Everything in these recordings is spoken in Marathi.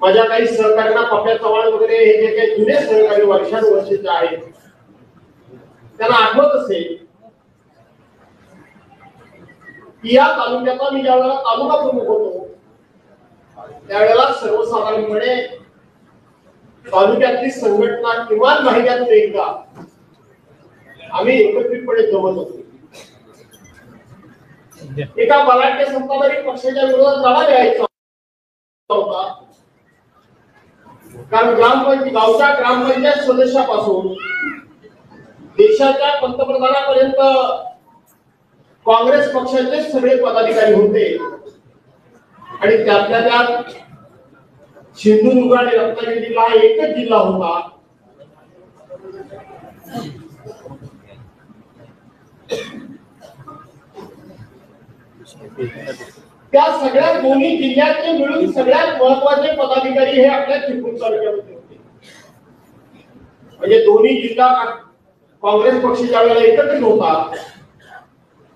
माझ्या काही सहकार्यांना पप्या चव्हाण वगैरे हे जे काही जुने सहकारी वर्षानुवर्षीचे आहेत त्यांना आठवत असेल की या तालुक्याचा मी ज्यावेळेला तालुका प्रमुख होतो त्यावेळेला सर्वसाधारणपणे तालुक्यातली संघटना किमान महिन्यातून एकदा आम्ही एकत्रितपणे जमत होतो. एका बलाढ्य सत्ताधारी पक्षाच्या विरोधात लढा द्यायचा. होता. कारण ग्रामपंचायत गावच्या ग्रामपंचायत सदस्यापासून देशाच्या पंतप्रधानापर्यंत काँग्रेस पक्षाचे सगळे पदाधिकारी होते. आणि त्यातल्या त्यात सिंधुदुर्ग आणि रत्नागिरी जिल्हा हा एकच जिल्हा होता. त्या सगळ्या दोन्ही जिल्ह्यातले मिळून सगळ्यात महत्त्वाचे पदाधिकारी हे आपल्या चिपळूण तालुक्यामध्ये होते. म्हणजे दोन्ही जिल्हा काँग्रेस पक्ष ज्या वेळेला एकत्रित होता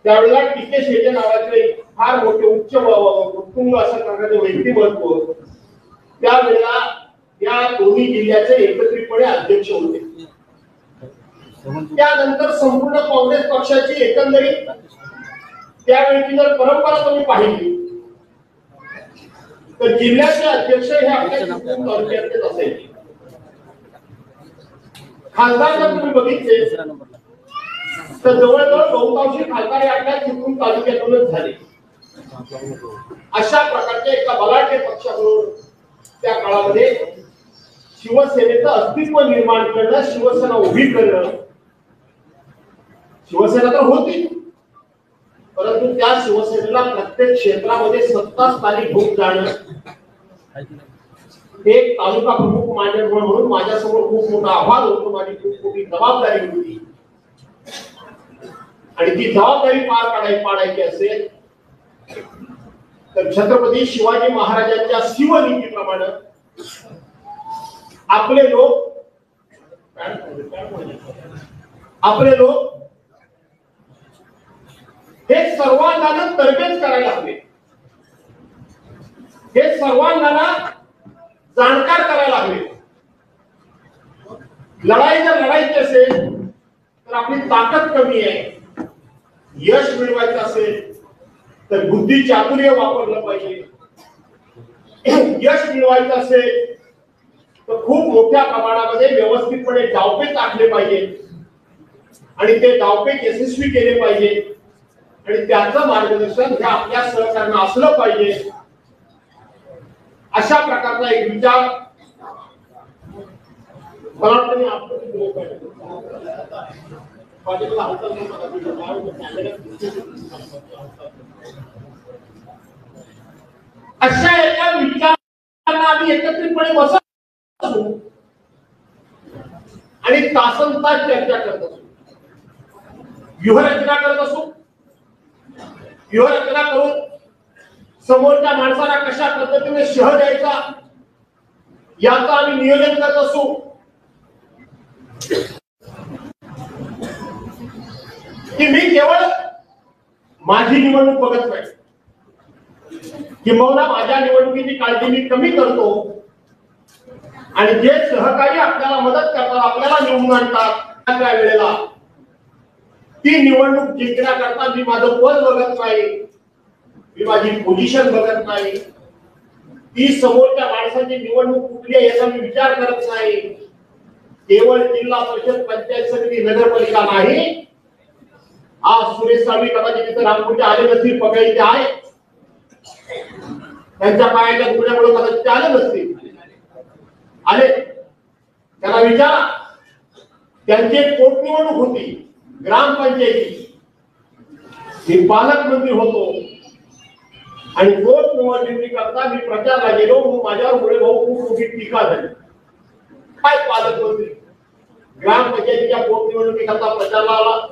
त्यावेळेला टीके शेटे नावाचे फार मोठे उच्च कुटुंब असं प्रकारचे व्यक्तिमत्व त्यावेळेला या दोन्ही जिल्ह्याचे एकत्रितपणे अध्यक्ष होते. त्यानंतर संपूर्ण काँग्रेस पक्षाची एकंदरीत त्यावेळी जर परंपरा तुम्ही पाहिली तर जिल्ह्याचे अध्यक्ष हे आपल्या तालुक्यातलेच असायचे खासदार जर तुम्ही बघितले तर जवळजवळ बहुतांशी खासदार हे आपल्या चिपळूण तालुक्यातूनच झाले. अशा प्रकारच्या एका बलाढ्य पक्षाकडून त्या काळामध्ये शिवसेनेचं अस्तित्व निर्माण करणं शिवसेना उभी करणं शिवसेना तर होती. परंतु त्या शिवसेनेला प्रत्येक क्षेत्रामध्ये सत्ता स्थानिक होऊन जाणं. हे एक तालुका प्रमुख मान्य म्हणून माझ्यासमोर खूप मोठा आव्हान होतं. माझी खूप मोठी जबाबदारी होती. आणि ती जबाबदारी पार पाडायची पाडायची असेल तर छत्रपती शिवाजी महाराजांच्या शिवनीतीप्रमाणे आपले लोक आपले लोक हे सर्वांना तरबेज करायला हवे. हे सर्वांना जाणकार करायला हवे. लढाई जर लढायची असेल तर आपली ताकद कमी आहे. यश मिळवायचं असेल तर बुद्धी चातुर्य वापरलं पाहिजे. यश मिळवायचं असेल तर खूप मोठ्या प्रमाणामध्ये व्यवस्थितपणे डावपेच आखले पाहिजे आणि ते डावपेच यशस्वी केले पाहिजे आणि त्याचं मार्गदर्शन हे आपल्या सहकार्यांना असलं पाहिजे. अशा प्रकारचा एक विचार मला वाटतं मी अशा एका विचारांना आम्ही एकत्रितपणे बसत असू आणि तासन तास चर्चा करत असू. व्यूहरचना करत असू. व्यूहरचना करून समोरच्या माणसाला कशा पद्धतीने शह द्यायचा याचं आम्ही नियोजन करत असू. की मी केवळ माझी निवडणूक बघत नाही किंबहुना माझ्या निवडणुकीची काळजी मी कमी करतो. आणि जे सहकारी आपल्याला मदत करतात आपल्याला निवडून आणतात त्या वेळेला ती निवडणूक जिंकण्याकरता मी माझं पद बघत नाही. मी माझी पोझिशन बघत नाही. ती समोरच्या माणसाची निवडणूक कुठली आहे याचा मी विचार करत नाही. केवळ जिल्हा परिषद पंचायत समिती नगरपालिका नाही. आज सुरेश स्वामी कदाचित तिथे रामपूरच्या आले नसतील पकडायचे आहे. त्यांच्या पायाच्या दुखण्यामुळे कदाचित ते आले नसतील. आले. त्याला विचारा. त्यांची एक पोटनिवडणूक होती. ग्रामपंचायती मी पालकमंत्री होतो. आणि मी करता मी प्रचारला गेलो माझ्यावर मुळे भाऊ खूप मोठी टीका झाली. काय पालकमंत्री? ग्रामपंचायतीच्या पोटनिवडणुकीकरता प्रचारला आला?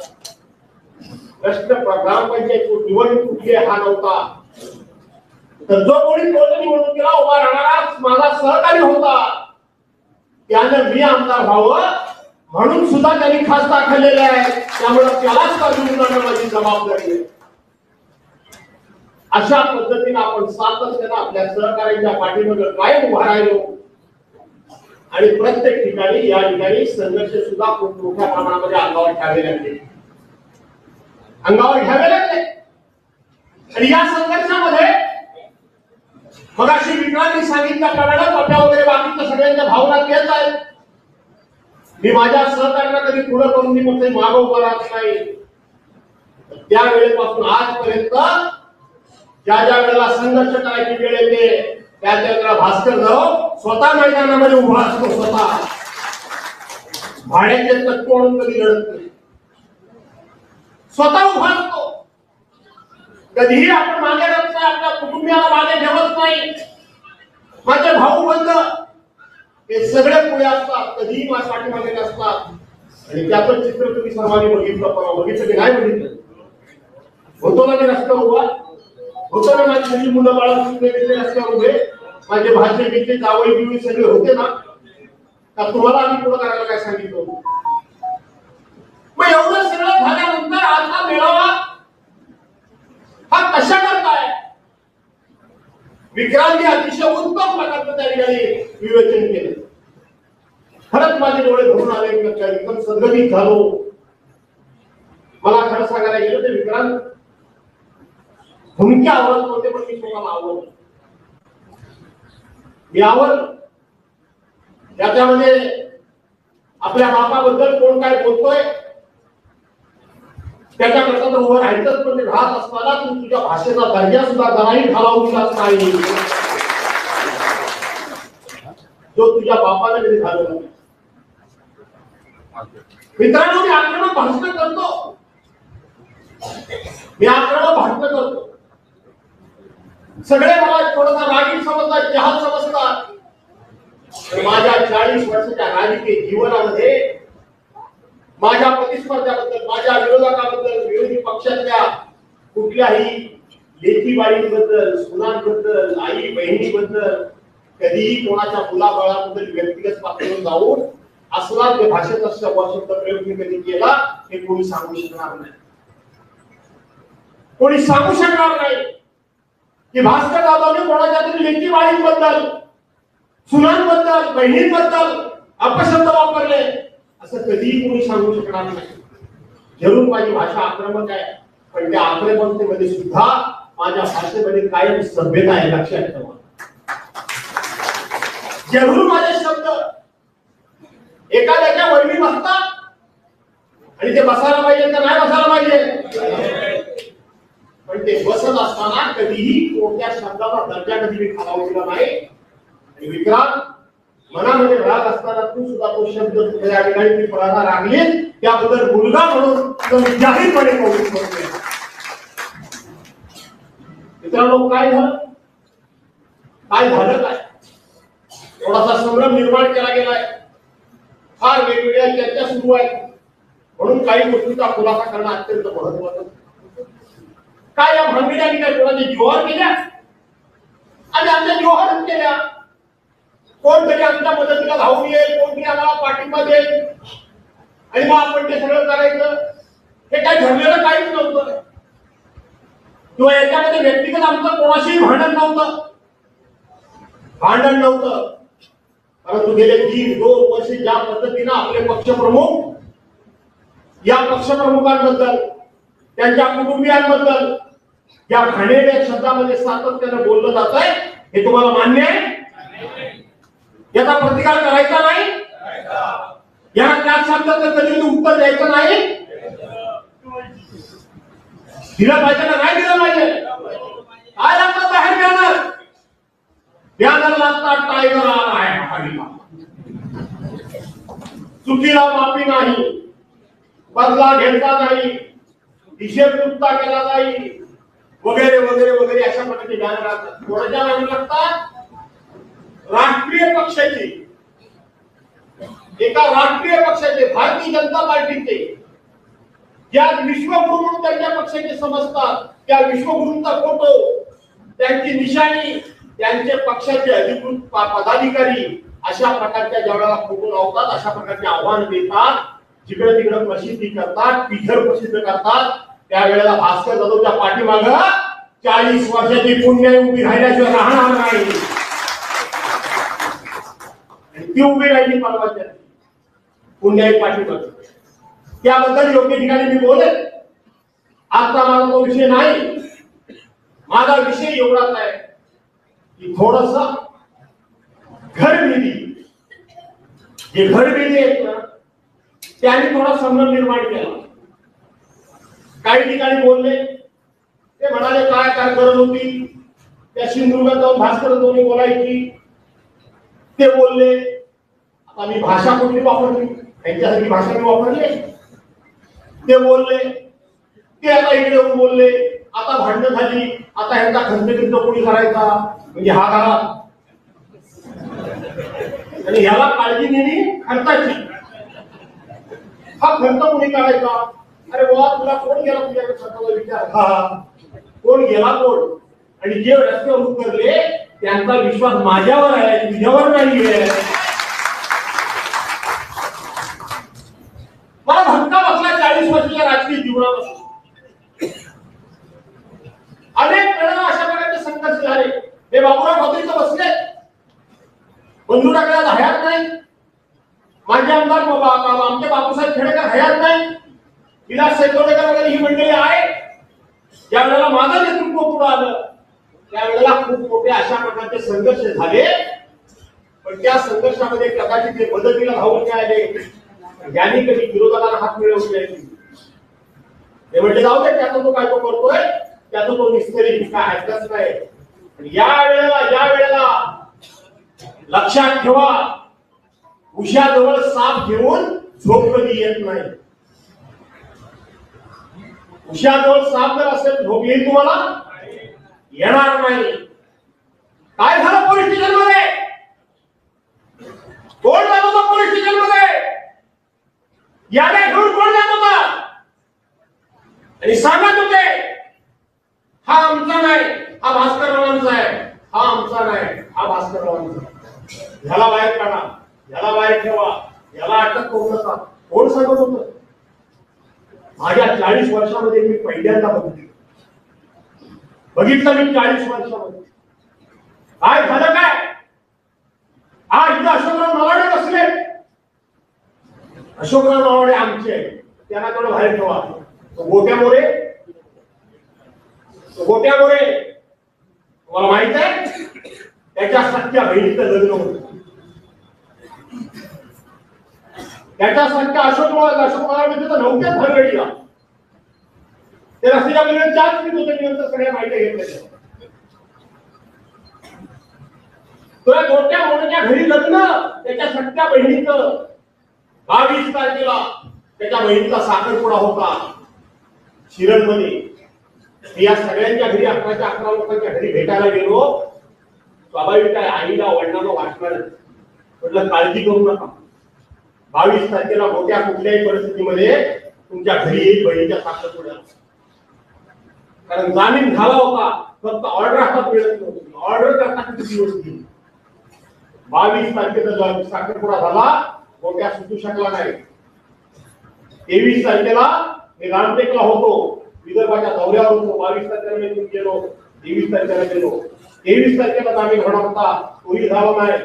प्रश्न ग्रामपंचायत निवडणूक कुठली हा नव्हता. तर जो कोणी पोटनिवडणुकीला उभा राहणारा माझा सहकारी होता. त्यानं मी आमदार व्हावं. म्हणून सुद्धा त्यांनी खास दाखवलेले आहे. त्यामुळे त्यालाच माझी जबाबदारी आहे. अशा पद्धतीने आपण सातत्यानं आपल्या सहकार्यांच्या पाठीमागे कायम उभा राहिलो. आणि प्रत्येक ठिकाणी या ठिकाणी संघर्ष सुद्धा खूप मोठ्या प्रमाणामध्ये अंगावर घ्यावे लागले. अंगावर घ्यावे लागले. आणि या संघर्षामध्ये मगाशी विक्रांनी सांगितल्याप्रमाणे पट्या वगैरे बाकीच्या सगळ्यांच्या भावना तेच आहेत. मी माझ्या सहकार्यांना कधी पुढे करून मी फक्त मागं उभा राहत नाही. त्यावेळेपासून आजपर्यंत ज्या ज्या वेळेला संघर्ष करायची वेळ येते त्या त्या वेळेला भास्कर जाऊ स्वतः मैदानामध्ये उभा असतो स्वतः. भाड्याचे तत्व म्हणून कधी लढत नाही. स्वतः उभा असतो. कधीही आपण मागे जात नाही आपल्या कुटुंबियाला मागे ठेवत नाही. माझे भाऊ बंद हे सगळे पुढे असतात कधीही माझ्यासाठी मागे नसतात. आणि त्याचं चित्र तुम्ही सर्वांनी बघितलं परवा बघितलं की नाही बघितलं? होतो ना ते रस्त्यावर उभा? होतो ना माझी सगळी मुलं बाळा वेगवेगळे रस्त्यावर उभे? माझे भाषे बिचे जावई बिवळी सगळे होते ना? का तुम्हाला आम्ही पुढे करायला काय सांगितलं? मग एवढं सगळं झाल्यानंतर आज हा मेळावा हा कशा करताय विक्रांती अतिशय उत्तम प्रकारचं त्या ठिकाणी विवेचन केलं. खरंच माझे डोळे भरून आले एकदम सदगतीत झालो. मला खरं सांगायला गेलं ते विक्रांत भूमिका आवडत नव्हते पण मी तुम्हाला आवडलो मी आवड त्याच्यामध्ये आपल्या बापाबद्दल कोण काय बोलतोय त्याच्याकरता तर उभं राहायचंच पण राहत असताना तू तुझ्या भाषेचा दर्जा सुद्धा जराही खालावू दिलाच नाही. जो तुझ्या बापाने कधी झालेला नाही मित्रांनो मी आक्रमक भाषण करतो. मी आक्रमक भाषण करतो. सगळे मला थोडासा रागीट समजतात जहाल समजतात. माझ्या चाळीस वर्षाच्या राजकीय जीवनामध्ये माझ्या प्रतिस्पर्ध्याबद्दल माझ्या विरोधकाबद्दल विरोधी पक्षातल्या कुठल्याही लेखीबाईंबद्दल सुनांबद्दल आई बहिणीबद्दल कधीही कोणाच्या मुलाबाळाबद्दल व्यक्तिगत पातळीवर जाऊन असला ते भाषेचा शब्द प्रयोग मी कधी केला हे कोणी सांगू शकणार नाही. कोणी सांगू शकणार नाही की भास्कर दादाने कोणाच्या तरी लेखीबाळींबद्दल सुनांबद्दल बहिणींबद्दल अपशब्द वापरले. असं कधीही कोणी सांगू शकणार नाही. जरूर माझी भाषा आक्रमक आहे. पण त्या आक्रमकतेमध्ये सुद्धा माझ्या भाषेमध्ये कायम सभ्यता आहे लक्षात ठेवा जरूर माझे शब्द एखाद्याच्या वरवी बसतात. आणि ते बसायला पाहिजे तर नाही बसायला पाहिजे? पण ते बसत असताना कधीही कोणत्या शब्दाचा दर्जा कधी मी खालावू दिला नाही. आणि विक्रांत मनामध्ये राग असताना तू सुद्धा तो शब्द तुझ्या या ठिकाणी मी पराधा रागले त्याबद्दल मुलगा म्हणून जाहीरपणे कौतुक करतोय मित्रांनो काय झालं? काय झालं काय? थोडासा संभ्रम निर्माण केला गेलाय. फार वेगवेगळ्या चर्चा सुरू आहेत म्हणून काही गोष्टींचा खुलासा करणं अत्यंत महत्वाचं. काय या भानगड्यांनी काय कोणाच्या जोहर केल्या? आणि आमच्या जोहर केल्या? कोणतरी आमच्या मदतीला धावून येईल कोणतरी आम्हाला पाठिंबा देईल. आणि मग आपण ते सगळं करायचं. हे काय ठरलेलं काहीच नव्हतं. किंवा याच्यामध्ये व्यक्तिगत आमचं कोणाशीही भांडण नव्हतं. भांडण नव्हतं. परंतु गेले तीन दोन वर्ष ज्या पद्धतीनं आपले पक्षप्रमुख या पक्षप्रमुखांबद्दल त्यांच्या कुटुंबियांबद्दल या घाणेरड्या शब्दामध्ये सातत्यानं बोललं जात आहे हे तुम्हाला मान्य आहे? याचा प्रतिकार करायचा नाही? या त्या शब्दाचं कधी उत्तर द्यायचं नाही? दिलं पाहिजे का नाही दिलं पाहिजे काय लागतं बाहेर बॅनर बॅनर लागतात टायगर आला आहे. चुकीला माफ़ी नाही बदला घेतला नाही हिशेब चुकता केला नाही वगैरे वगैरे वगैरे अशा प्रकारचे बॅनर असतात बॅनर लागतात राष्ट्रीय पक्षाचे. एका राष्ट्रीय पक्षाचे भारतीय जनता पार्टीचे. ज्या विश्वगुरु म्हणून त्यांच्या पक्षाचे समजतात त्या विश्वगुरूंचा फोटो त्यांची निशाणी त्यांचे पक्षाचे अधिकृत पदाधिकारी अशा प्रकारच्या ज्यावेळेला फोटो लावतात अशा प्रकारचे आव्हान देतात जिकडे तिकडे प्रसिद्धी करतात पिझर प्रसिद्ध करतात. त्यावेळेला भास्कर जाधवच्या पाठीमाग चाळीस वर्षाची पुण्य उभी राहिल्याशिवाय राहणार नाही. ती उभी राहिली परवाच्या पुण्याई पाठीवर त्याबद्दल योग्य ठिकाणी मी बोलेन. आता माझा तो विषय नाही. माझा विषय एवढाच आहे की थोडस घरभेदी जे घरभेदी आहेत ना त्यांनी थोडा संबंध निर्माण केला. काही ठिकाणी बोलले ते म्हणाले काय काय गरज होती? त्या सिंधुदुर्गात जाऊन भास्कर दोन्ही बोलायची. ते बोलले आणि भाषा कुठली वापरली? त्यांच्यासाठी भाषा मी वापरली ते बोलले. ते आता इकडे येऊन बोलले. आता भांडण झाली. आता ह्यांचा खंतखिंत कोणी करायचा? म्हणजे हा घरात आणि ह्याला काळजी घेणे खर्चाची. हा खर्च कोणी करायचा? अरे बाबा तुला कोण गेला तुझ्याकडे स्वतःला विचार? हा कोण गेला कोण? आणि जे रस्त्यावर उतरले त्यांचा विश्वास माझ्यावर आहे तुझ्यावर नाही आहे धक्का बसला चाळीस वर्षाच्या अनेक वेळा अशा प्रकारचे संघर्ष झाले. हे बाबूराव भद्रीचं बसले. बंधू टाकल्याला हयात नाही माझे आमदार बाबा आमचे बापूसाहेब खेडेकर हयात नाही विलास सेतोडेकर वगैरे ही मंडळी आहे ज्या वेळेला माझं नेतृत्व पुढे आलं त्यावेळेला खूप मोठे अशा प्रकारचे संघर्ष झाले. पण त्या संघर्षामध्ये कदाचित ते मदतीला धावून मिळाले यांनी कधी विरोधाला हात मिळवले ते म्हटले जाऊ दे त्याचा तो काय तो करतोय? त्याचा तो निस्तरी काय ऐकलाच नाही. या वेळेला या वेळेला लक्षात ठेवा उशाजवळ साप घेऊन झोप कधी येत नाही. उशाजवळ साप जर असेल झोप येईल तुम्हाला? येणार नाही. काय झालं पोलीस स्टेशनमध्ये कोण जात होता पोलीस स्टेशनमध्ये याद्या घेऊन कोण जात होता? आणि सांगत होते हा आमचा नाही हा भास्कररावांचा आहे. हा आमचा नाही हा भास्कररावांचा आहे. ह्याला बाहेर काढा ह्याला बाहेर ठेवा ह्याला अटक करू नका. कोण सांगत होत? माझ्या चाळीस वर्षामध्ये मी पहिल्यांदा बघितलं. बघितलं मी चाळीस वर्षामध्ये. काय झालं काय? आज इथं अशोकराव नवाडे बसले. अशोकराव नवाडे आमचे त्यांना तेवढं बाहेर ठेवा. गोट्या मोरे गोट्या मोरे तुम्हाला माहीत आहे? त्याच्या सख्या बहिणीचं लग्न होत. त्याच्या सख्या अशोक अशोक नवाडे म्हणजे तिथं नव्हत्याच हरगडीला ते रस्त्याच्या मुलीने चार फीट होते मी नंतर सगळ्या माहिती घेतल्या तुला गोट्या मोठ्या घरी लग्न त्याच्या सख्या बहिणीचं. बावीस तारखेला त्याच्या बहिणीचा साखरपुडा होता. शिरणमध्ये मी या सगळ्यांच्या घरी अकराच्या अकरा लोकांच्या घरी भेटायला गेलो. स्वाभाविक काय आईला वडिलांना वाटणार म्हटलं काळजी करू नका. बावीस तारखेला मोठ्या कुठल्याही परिस्थितीमध्ये तुमच्या घरी येईल बहिणीच्या साखरपुड्याला. कारण जामीन झाला होता. फक्त ऑर्डर हातात मिळत नव्हती. ऑर्डर करता किती दिवस बावीस तारखेचा साखरपुडा झाला मोठ्या सुटू शकला नाही. तेवीस तारखेला मी रामटेकला होतो. विदर्भाच्या दौऱ्यावर होतो. बावीस तारखेला मी गेलो. तेवीस तारखेला गेलो. तेवीस तारखेला आम्ही होणार होता तोही झाला नाही.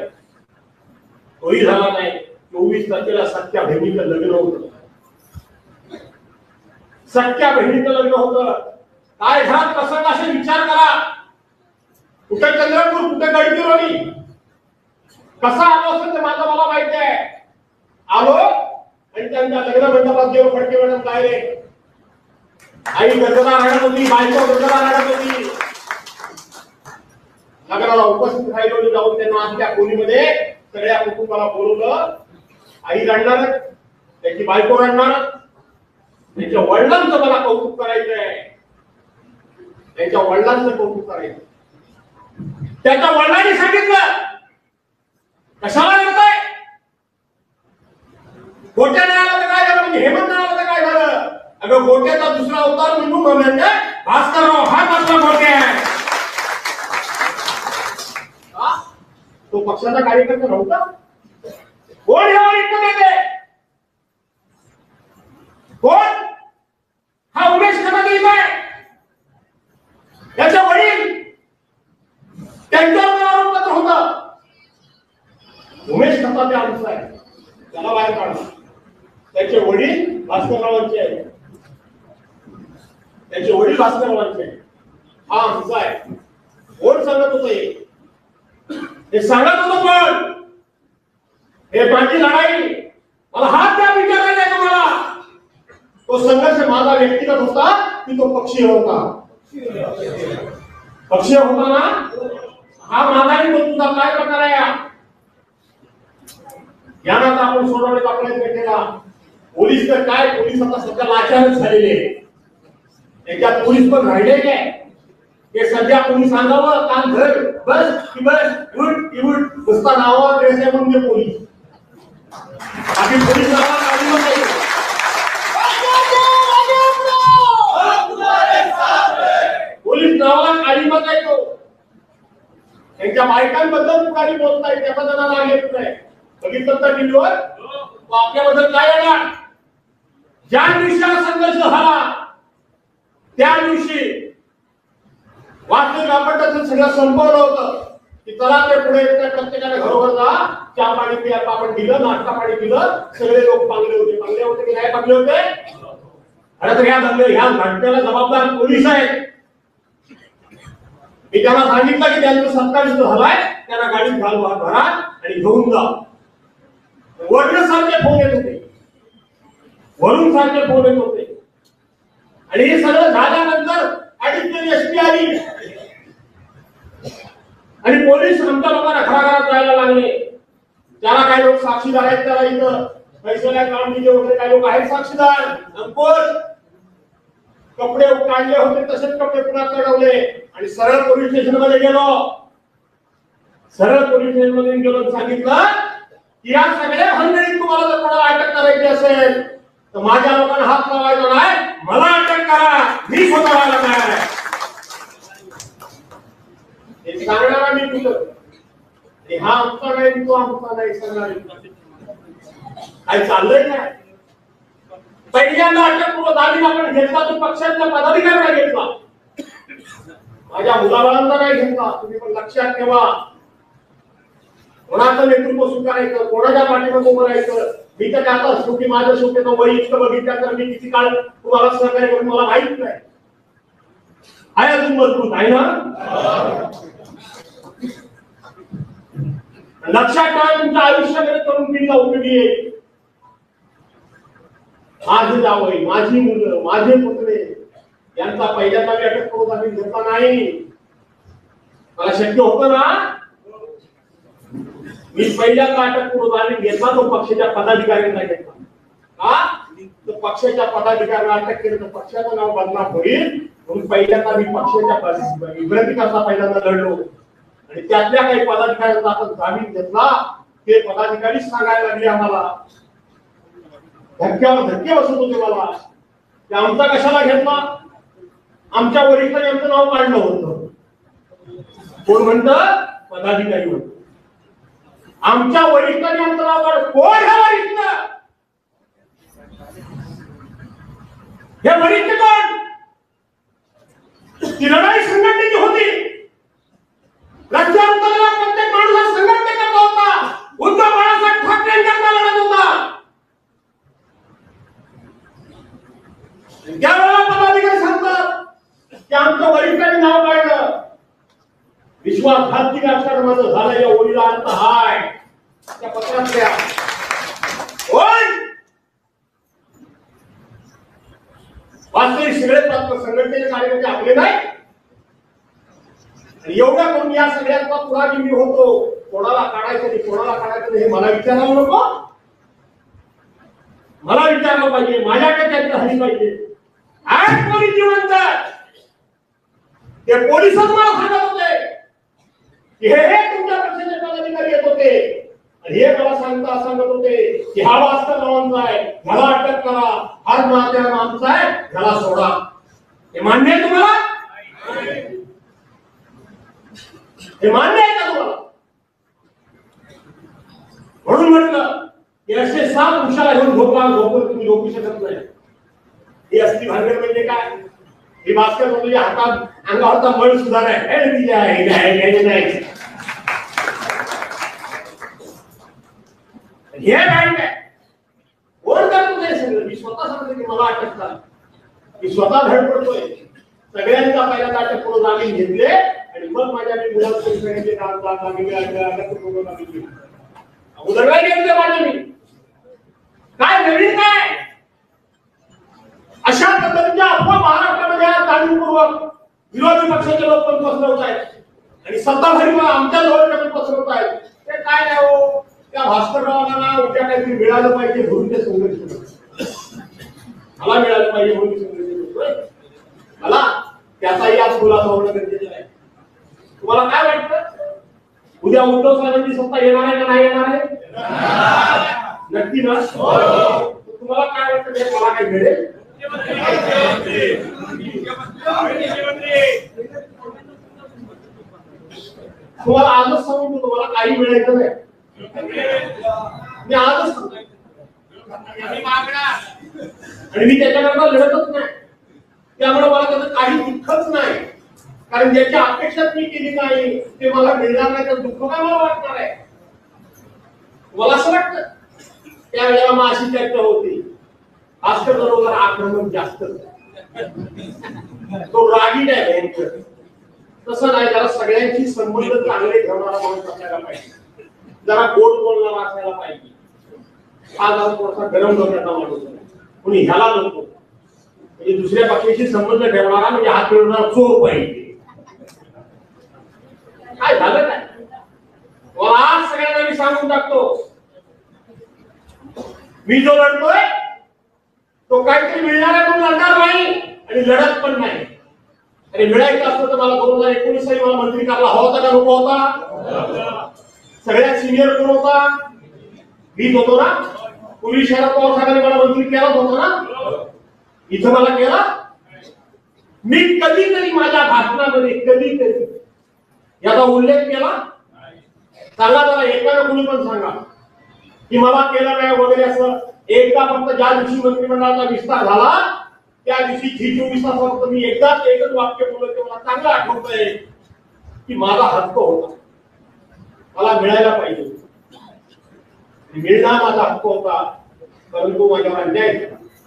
तोही झाला नाही. चोवीस तारखेला सख्या बहिणीचं लग्न होतं. सख्या बहिणीचं लग्न होतं. काय झालं कसं असे विचार करा. कुठे चंद्रपूर कुठे गडचिरोली? कसा आलो असेल ते माझं मला माहिती आहे. आलो आणि त्यांच्या लग्न मंडपात गेलो फडके मॅडम काय रे आई गजरा रडत होती बायको गजरा रडत होती नगराला उपस्थित राहिलो जाऊन त्यांना आमच्या खोलीमध्ये सगळ्या कुटुंबाला बोलवलं. आई रडणार त्याची बायको रडणार त्यांच्या वडिलांचं मला कौतुक करायचंय. त्यांच्या वडिलांचं कौतुक करायचं त्याच्या वडिलांनी सांगितलं कशाला करताय गोट्या मिळाला तर काय झालं? म्हणजे हेमंत मिळाला अगं गोट्याचा दुसरा अवतार मिठू म्हणण्याचे भास्करराव हा आपला गोटे आहे? तो पक्षाचा कार्यकर्ता नव्हता कोण यावर इतकं देते? कोण? हा उमेश कनादी आहे. याच्या वडील त्यांच्यावर आरोपपत्र होत. उमेश खताते आमचा आहे. त्याला बाहेर काढला त्याचे वडील भास्कररावांचे आहे त्याचे वडील भास्कररावांचे आहे हा आमचा आहे. कोण सांगत होतं हे? सांगत होतं पण हे माझी लढाई. मला हात द्या विचारायला आहे तुम्हाला. तो संघर्ष माझा व्यक्तिगत होता की तो पक्षीय होता. पक्षीय होता ना हा माझा आणि तो तुझा काय प्रकार आहे या? यानं आता आपण सोडवण्याचा प्रयत्न केला पोलीस तर काय पोलीस आता सध्या लाचारच झालेले त्याच्यात पोलीस पण राहिले नाही ते सध्या कोणी सांगावं? काम घर बस की बस उठ की उठ नुसता नावावर ड्रेस आहे म्हणून ते पोलीस. बाकी पोलीस नावावर काढू नका. पोलीस नावाला काळी मत आहे तो त्यांच्या बायकांबद्दल काही बोलताय त्याचा त्यांना राग येत नाही बघितलं तर टीव्हीवर? आपल्याबद्दल काय येणार? ज्या दिवशी संघर्ष झाला त्या दिवशी वास्तविक आपण त्याचं सगळं संपवलं होतं की चला ते पुढे प्रत्येकाने घरोघर जा चहा पाणी पिया आपण दिलं नाश्ता पाणी दिलं सगळे लोक पांगले होते पांगले होते की नाही पांगले होते? अरे तर ह्या धंदे ह्या घटनेला जबाबदार पोलीस आहेत. मी त्यांना सांगितलं की त्यांचं सत्तावीस झालाय त्यांना गाडीत घाल भरा आणि घेऊन जा. वडील सारखे फोन येत होते. वरून सारखे फोन येत होते. आणि हे सगळं झाल्यानंतर अडीच एस पी आली. आणि पोलीस नंतर लोकांना घराघरात जायला लागले. त्याला काही लोक साक्षीदार आहेत त्याला इथं. पैशाला कामगिरी वगैरे काही लोक आहेत साक्षीदार. अंकुश कपडे काढले होते तसेच कपडे पुन्हा चढवले. आणि सरळ पोलीस स्टेशनमध्ये गेलो. सरळ पोलीस स्टेशनमध्ये गेलो सांगितलं की या सगळ्या भानगडीत तुम्हाला जर कोणाला अटक करायची असेल तर माझ्या लोकांना हात लावायचा नाही मला अटक करा मी स्वतः व्हायला तयार आहे. हे मी तुझं हा आमचा नाही तो आमचा नाही सांगणार काय चाललंय काय पहिल्यांदा अटकपूर्व दाबी आपण घेतला तो पक्षाच्या पदाधिकाऱ्यांना घेतला. माझ्या मुलाबाळांना नाही घेतला तुम्ही पण लक्षात ठेवा. कोणाचं नेतृत्व स्वीकारायचं कोणाच्या पाठीमागे उभं राहायचं? मी तर आता शेवटी माझं शेवटी तो वय इतकं बघितलं तर मी किती काळ तुम्हाला सहकार्य करून मला माहीत नाही. आहे अजून मजबूत आहे ना? लक्षात ठेवा तुमच्या आयुष्यामध्ये तरुण पिढीला उपयोगी आहे माझे जावई माझी मुलं माझे पुतळे यांचा पहिल्यांदा मी अटक करून आम्ही घेतला नाही. मला शक्य होतं ना? मी पहिल्यांदा अटक करून घेतला तो पक्षाच्या पदाधिकाऱ्यांना घेतला का पक्षाच्या पदाधिकाऱ्यांना अटक केलं तर पक्षाचं नाव बदनाम होईल. म्हणून पहिल्यांदा मी पक्षाच्या विभ्रतिकाचा पहिल्यांदा लढलो आणि त्यातल्या काही पदाधिकाऱ्यांचा आपण जामीन घेतला. ते पदाधिकारी सांगायला लागले आम्हाला. धक्क्यावर धक्के बसत होते मला. ते आमचा कशाला घेतला? आमच्या वरिष्ठांनी आमचं नाव काढलं होतं. कोण म्हणत? पदाधिकारी होतं. आमच्या वरिष्ठांनी आमचं नाव कोण हे वरिष्ठ? हे वरिष्ठ कोण? ती लढाई संघटनेची होती. राज्यात उतरलेला प्रत्येक माणूस हा संघटनेकरता होता. उद्धव बाळासाहेब ठाकरेंकरता लढत होता. ज्यावेळेला पदाधिकारी सांगतात की आमचं वरिष्ठांनी नाव काढलं विश्वासघाती राजकारणाचं झालं या ओळीला अंत हाय. त्या पत्रातल्या. होय! वास्तविक सगळे तत्व संघटनेचे कार्यकर्ते आपले नाही. आणि करून या सगळ्याचा पुढारी मी होतो. कोणाला काढायचं नाही कोणाला काढायचं नाही हे मला विचारावं नको. मला विचारलं पाहिजे. माझ्याकडे त्यांनी झाली पाहिजे. आज कोणी जिवंत ते पोलिसच मला सांगत होते. हे हे तुमच्या पक्षाचे पदाधिकारी येत होते. आणि हे मला सांगता सांगत होते की हा वास्तव नावांचा आहे. ह्याला अटक करा. हा माझ्या आमचा आहे. ह्याला सोडा. हे मान्य आहे तुम्हाला? हे मान्य आहे का तुम्हाला? म्हणून म्हटलं की असे सात उशाला घेऊन झोपा झोपून तुम्ही झोपू शकत नाही. ही असली भानगड म्हणजे काय? ही भास्कर म्हणजे हातात अंगावरचा मळ सुद्धा नाही. हे तिच्या आहे, नाही, नाही. हे बँक आहे कोण करतो ते सगळं. मी स्वतः सांगतो की मला अटक झाली. मी स्वतः धडपडतोय. सगळ्यांचा पहिल्यांदा अटक करून जामीन घेतले आणि मग माझ्या मी मुलांचे सगळ्यांचे काम उदरवाय घेतले माझे मी. काय नवीन काय? अशा पद्धतीच्या अफवा महाराष्ट्रामध्ये आज जाणीवपूर्वक विरोधी पक्षाचे लोक पण पसरवत आहेत. आणि सत्ताधारी पण आमच्या जवळ पसरवत आहेत. ते काय नाही हो? त्या भास्कररावांना उद्या काहीतरी मिळालं पाहिजे म्हणून ते संघर्ष मला मिळालं पाहिजे म्हणून मी संघर्ष करतोय मला त्याचाही आज खुलासा होणं गरजेचं आहे. तुम्हाला काय वाटतं? उद्या उद्धव साहेबांची सत्ता येणार आहे का नाही येणार आहे? नक्की ना? तुम्हाला काय वाटतं? ते मला काय मिळेल? तुम्हाला आजच सांगतो तुम्हाला काही मिळायचं नाही. मी आजच सांगतो. आणि मी त्याच्याकरता लढतच नाही. त्यामुळे मला त्याचं काही दुःखच नाही. कारण ज्याची अपेक्षाच मी केली नाही ते मला मिळणार नाही तर दुःख काय मला वाटणार आहे? मला असं वाटतं? त्यावेळेला मग अशी चर्चा होती. भास्कर बरोबर आक्रमण जास्त. तो रागीट आहे तसं नाही जरा सगळ्यांची संबंध चांगले ठेवणारा माणूस असायला पाहिजे. जरा गोड बोलणारा असायला पाहिजे. हा जरा थोडासा गरम करण्याचा माणूस कोणी ह्याला नको. म्हणजे दुसऱ्या पक्षाशी संबंध ठेवणारा म्हणजे हात मिळवणारा चोर पाहिजे. काय झालं काय? हो, आज सगळ्यांना मी सांगून टाकतो. मी जो लढतोय तो काहीतरी मिळणार आहे म्हणून लढणार नाही आणि लढत पण नाही. आणि मिळायचं असतं तर मला दोन हजार एकोणीस साली मला मंत्री करायला हवा होता का? नको होता. सगळ्यात सिनियर कोण होता? मीच होतो ना. पूर्वी शहरात पवार साहेबांनी मला मंत्री केलाच होता ना. इथं मला केला. मी कधीतरी माझ्या भाषणामध्ये कधीतरी याचा उल्लेख केला. सांगा त्याला एकाला कुणी पण सांगा. की मला केलं नाही वगैरे असं. एकदा फक्त ज्या दिवशी मंत्रिमंडळाचा विस्तार झाला त्या दिवशी झी चोवीस तास फक्त मी एकदाच एकच वाक्य बोललो ते मला चांगलं आठवतंय की माझा हक्क होता. मला मिळायला पाहिजे मिळणार माझा हक्क होता परंतु माझ्यावर अन्याय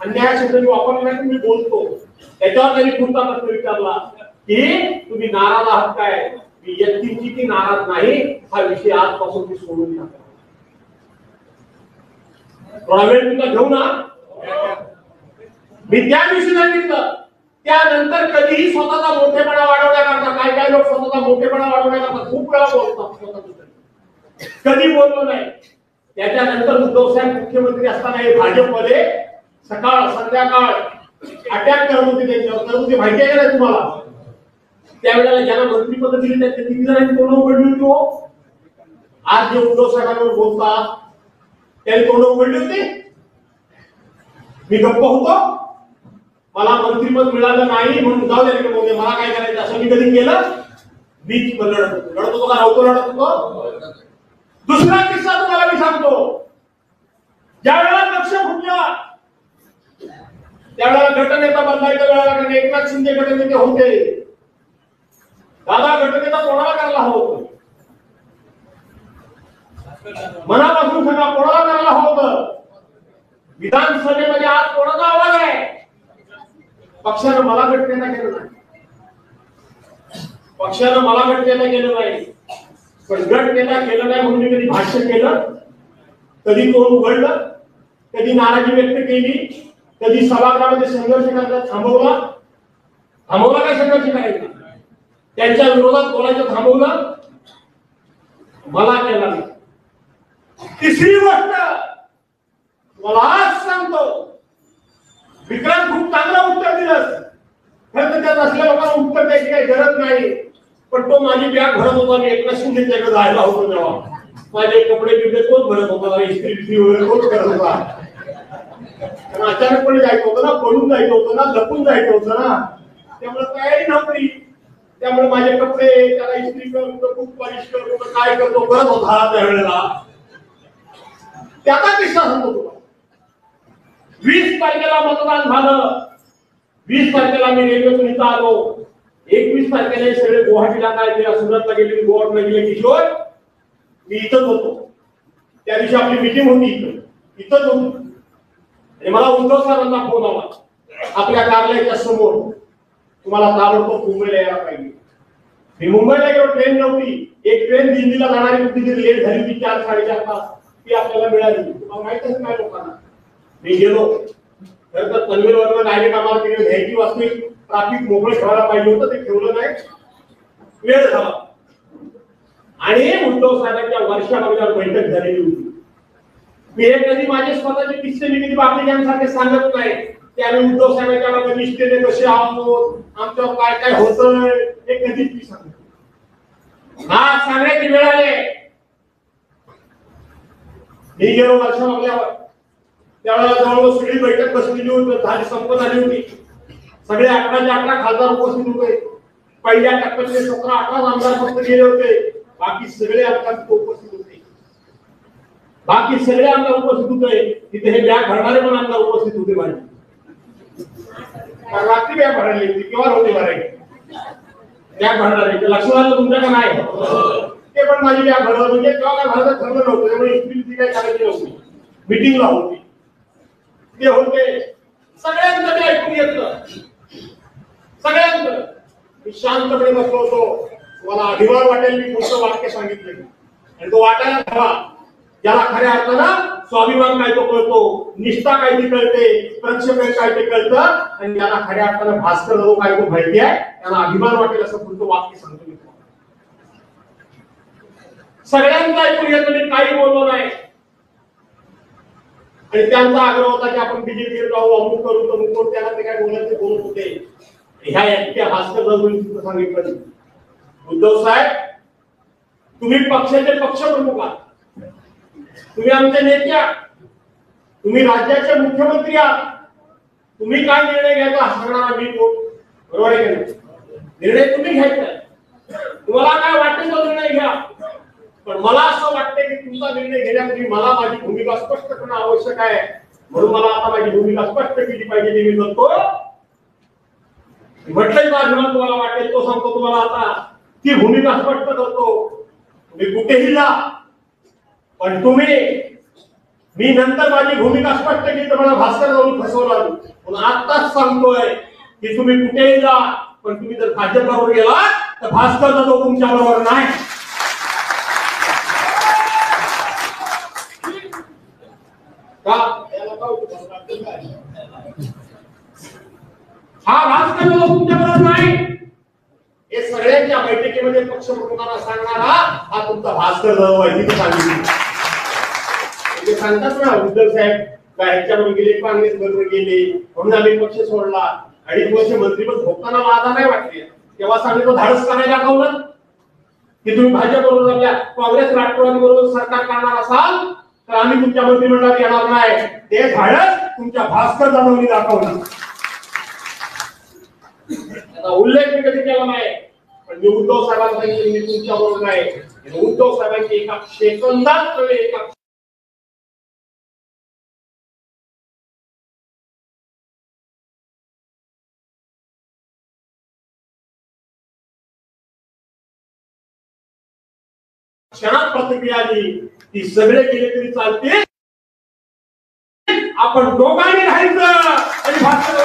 अन्याय शब्द मी वापरला नाही मी बोलतो. त्याच्यावर त्यांनी पुढचा प्रश्न विचारला की तुम्ही नाराज आहात काय? मी व्यक्तीची की नाराज नाही हा विषय आजपासून मी सोडून टाकला थोडा तुला घेऊ ना? मी त्या दिवशी सांगितलं त्यानंतर कधीही स्वतःचा मोठेपणा वाढवण्याकरता काय काय लोक स्वतःचा मोठेपणा वाढवण्याकरता खूप वेळा बोलतात स्वतःबद्दल. कधी बोललो नाही. त्याच्यानंतर उद्धव साहेब मुख्यमंत्री असताना हे भाजपमध्ये सकाळ संध्याकाळ अटॅक करून होते त्यांच्यावर. करत माहिती आहे का तुम्हाला? त्यावेळेला ज्यांना मंत्रीपद दिली नाही त्यांनी किती जणांनी तोंड उघडली होती हो? आज जे उद्धव साहेबांवर बोलतात त्याने तोंड उघडली होती? मी गप्प होतो? मला मंत्रीपद मिळालं नाही म्हणून जाऊ द्या बोलले मला काय करायचं? असं मी कधी केलं? मी लढत होतो. लढत होतो का? राहतो लढत होतो? दुसरा किस्सा तुम्हाला मी सांगतो. ज्या वेळेला पक्ष फुटला त्यावेळेला गटनेता बदलायच्या वेळेला एकनाथ शिंदे गटनेते होते. दादा गटनेता कोणाला करायला हवं होतं? मनापासून सगळा कोणाला करायला हवं होतं? विधानसभेमध्ये आज कोणाचा आवाज आहे? पक्षानं मला घटनेला केलं नाही. पक्षानं मला घटनेला केलं नाही. पण गट नेता केलं नाही म्हणून कधी भाष्य केलं? कधी तोंड उघडलं? कधी नाराजी व्यक्त केली? कधी सभागृहामध्ये संघर्ष करायचा थांबवला? थांबवला काय संघर्ष करायचा त्यांच्या विरोधात बोलायचं थांबवलं? मला केला नाही. तिसरी गोष्ट मला आज सांगतो. विक्रांत खूप चांगलं उत्तर दिलंस. खरं तर त्यात असल्या लोकांना उत्तर द्यायची काही गरज नाही. पण तो माझी बॅग भरत होता मी एकनाथ शिंदेच्याकडे जायला होतो तेव्हा. माझे कपडे बिपडे तोच भरत होता? इस्त्री बिस्त्री वगैरे तोच करत होता? अचानकपणे जायचं होतं ना पळून जायचं होतं ना लपून जायचं होतं ना. त्यामुळे तयारी नव्हती त्यामुळे माझे कपडे त्याला इस्त्री करतो खूप पॉलिश करतो काय करतो करत होता त्यावेळेला त्याचा कृष्णा सांगतो तुम्हाला. वीस तारखेला मतदान झालं. वीस तारखेला मी रेल्वेतून इथं आलो. एकवीस तारखेला सगळे गुवाहाटीला काय गेला सुरतला गेले गोवाटला गेले किशोर मी इथंच होतो. त्या दिवशी आपली मिटिंग होती इथं. इथंच होतो. आणि मला उद्धव सरांना फोन आला. आपल्या कार्यालयाच्या समोर. तुम्हाला ताबडतोब मुंबईला यायला पाहिजे. मी मुंबईला गेलो ट्रेन नव्हती. एक ट्रेन दिल्लीला जाणारी होती जी लेट झाली होती चार साडेचार तास. ती आपल्याला मिळाली. तुम्हाला माहीत असेल काय लोकांना? मी गेलो. खरं तर पनवेलवरनं डायरेक्ट आम्हाला तिकडे घ्यायची वाचली. ट्राफिक मोकळं ठेवायला पाहिजे होतं ते ठेवलं नाही. वेळ झाला. आणि उद्धव साहेबांच्या वर्षाबरोबर बैठक झालेली होती. मी हे कधी माझे स्वतःचे किस्से मी कधी बाकीच्यांसारखे सांगत नाही. की आम्ही उद्धव साहेबांच्या मागे निष्ठेने कसे आहोत आमच्यावर काय काय होतंय हे कधीच मी सांगत हा सांगण्याची वेळ आले मी गेलो वर्षा मागल्यावर त्यावेळेला जवळजवळ सगळी बैठक बसलेली होती झाली संपत आली होती. सगळे अकराचे अकरा खासदार उपस्थित होते. पहिल्या टप्प्यातले सतरा अठरा आमदार फक्त गेले होते. बाकी सगळे आमदार तिथे उपस्थित होते. बाकी सगळे आमदार उपस्थित होते. तिथे हे बॅग भरणारे पण आमदार उपस्थित होते माझे रात्री बॅग भरायला होती केव्हा होते. भरायची बॅग भरणारे. लक्ष आलं तुमच्याकडे नाही? ते पण माझी बॅग भरलं म्हणजे तेव्हा काय भरायचं ठरलं नव्हतं. त्यामुळे इस्त्री काय करायची नव्हती. मिटिंगला होती. ते होते. सगळ्यांचं ते ऐकून घेतलं. सगळ्यांचं. मी शांतपणे बसलो होतो. मला अभिमान वाटेल मी पुढचं वाक्य सांगितलं. आणि तो वाटायला हवा ज्याला खऱ्या अर्थानं स्वाभिमान काय तो कळतो निष्ठा काय ती कळते प्रक्षेप काय ते कळतं आणि ज्याला खऱ्या अर्थानं भास्कर जाधव काय तो माहिती आहे त्याला अभिमान वाटेल असं पुढचं वाक्य सांगतो मी. सगळ्यांचं ऐकून घेतो मी काही बोललो नाही. आणि त्यांचा आग्रह होता की आपण बीजेपी जाऊ अमुक करू तमुक करू त्याला ते काय बोलत ते बोलत होते. ह्या एकट्या भास्कर जाधवनी सांगितलं उद्धव साहेब तुम्ही पक्षाचे पक्ष प्रमुख आहात. तुम्ही आमचे नेते आहात. तुम्ही राज्याचे मुख्यमंत्री आहात. तुम्ही काय निर्णय घ्यायचा हा सांगणारा मी कोण? बरोबर आहे निर्णय तुम्ही घ्यायचा तुम्हाला काय वाटेल तो निर्णय घ्या. पण मला असं वाटतं की तुमचा निर्णय घेण्यापूर्वी मला माझी भूमिका स्पष्ट करणं आवश्यक आहे. म्हणून मला आता माझी भूमिका स्पष्ट केली पाहिजे ते मी म्हणतो. म्हटलंय माझ्या तुम्हाला वाटेल तो सांगतो तुम्हाला आता. ती भूमिका स्पष्ट करतो. तुम्ही कुठेही जा. पण तुम्ही मी नंतर माझी भूमिका स्पष्ट केली तर मला भास्कर जाऊन फसवला पण आत्ताच सांगतोय की तुम्ही कुठेही जा. पण तुम्ही जर भाजपबरोबर गेला तर भास्कर जातो तुमच्या बरोबर नाही. का? हा भास्कर जाधव तुमच्या नाही. हे सगळ्यांच्या बैठकीमध्ये पक्ष प्रमुखांना सांगणारा हा तुमचा भास्कर जाधव आहे तिथे सांगितलं ते सांगतात ना उद्धव साहेब काय गेले काँग्रेस बरोबर गेले म्हणून आम्ही पक्ष सोडला. अडीच वर्ष मंत्रीपद भोगताना माझा नाही वाटले तेव्हा सांगितलं धाडस करायला दाखवलं की तुम्ही भाजप बरोबर आपल्या काँग्रेस राष्ट्रवादी बरोबर सरकार करणार असाल तर आम्ही तुमच्या मंत्रिमंडळात येणार नाही. ते धाडस तुमच्या भास्कर जाधवनी दाखवलं त्याचा उल्लेख मी कधी केला नाही पण मी उद्धव साहेबांना सांगितलं मी तुमच्याबरोबर नाही. उद्धव साहेबांची एका सेकंदात एका क्षणात प्रतिक्रिया दिली. ती सगळे केले तरी चालते आपण दोघांनी राहायचं. आणि भाजपा